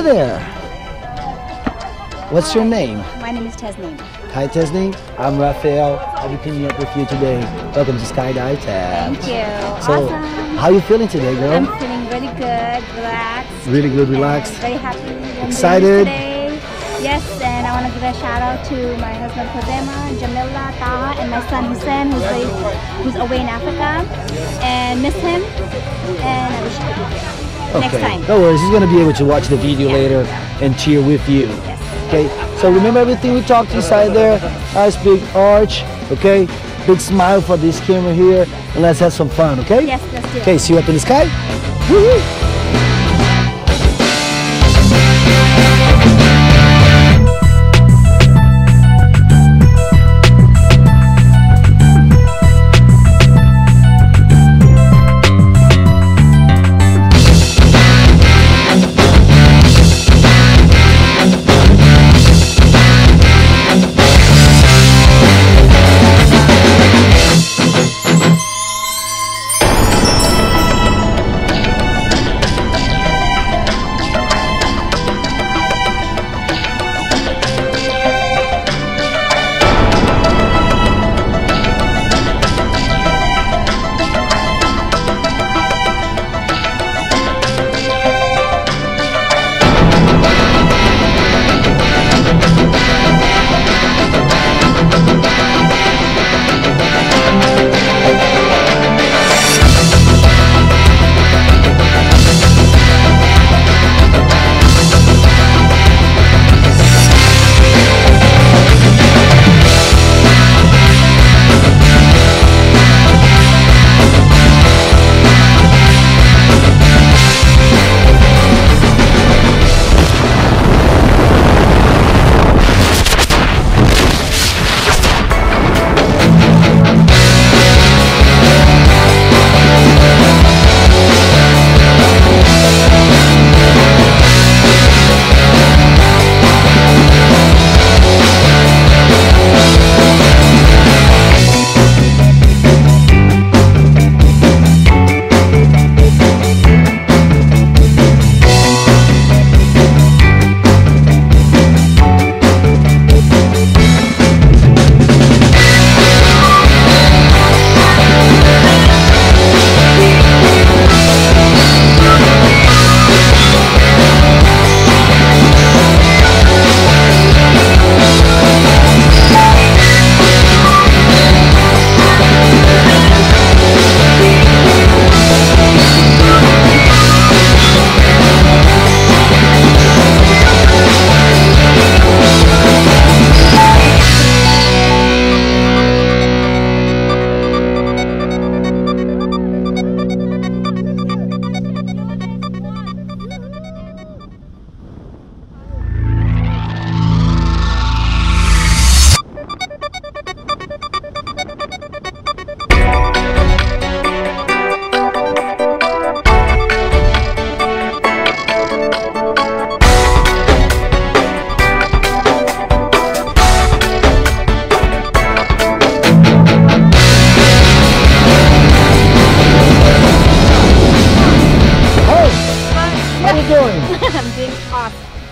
Hi there. What's your name? My name is Tasneem. Hi, Tesney. I'm Raphael. I'll be picking up with you today. Welcome to Skydive Taft. Thank you. So, awesome. how are you feeling today, girl? I'm feeling really good, relaxed. Really good, relaxed. Very happy. I'm doing this Excited? Today. Yes, and I want to give a shout out to my husband Kodema, Jamila, Taha, and my son Hussein, who's away in Africa. And miss him. Time. No worries. He's gonna be able to watch the video Yeah. later and cheer with you. Yes. Okay. So remember everything we talked inside there. Nice big arch. Okay. Big smile for this camera here, and let's have some fun. Okay. Yes, let's do it. Okay. See you up in the sky. Woo-hoo.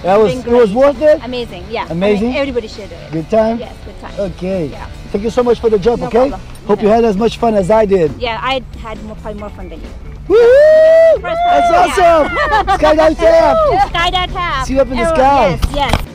That was it was worth it. Amazing. Yeah. I mean, Amazing? everybody should do it. Good time. Yes, good time. Okay. Yeah. Thank you so much for the jump. No okay. problem. Hope you had as much fun as I did. Yeah, I had more, probably more fun than you. Woo! That's awesome. Skydive Taft. Skydive Taft. See you up in the sky. Yes, yes.